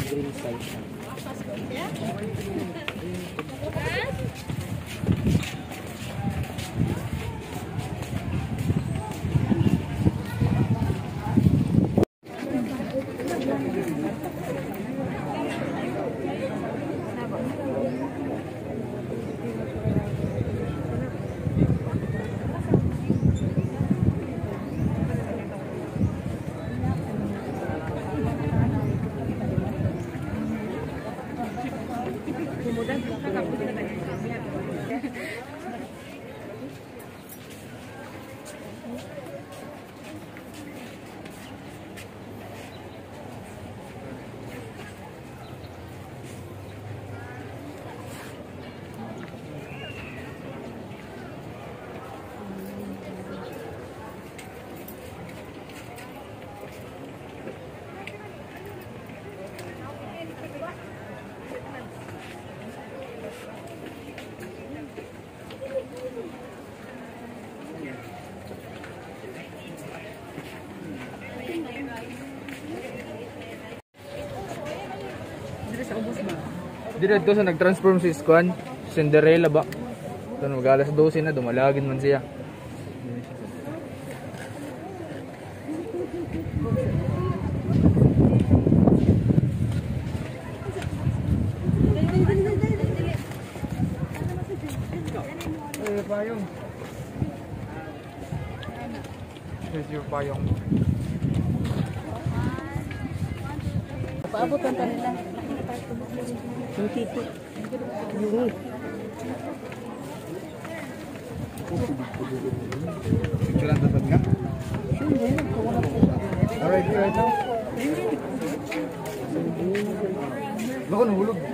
green slice na. Thank you. 看看我们这 sa nag-transform si Squan, Cinderella ba? Ito mag alas 12 na, dumalagin man siya. Payong. Here's your payong. Paabot ang kanila. Yung tito. Yung Picturean tatad nga? Alright, right now. Bako nahulog.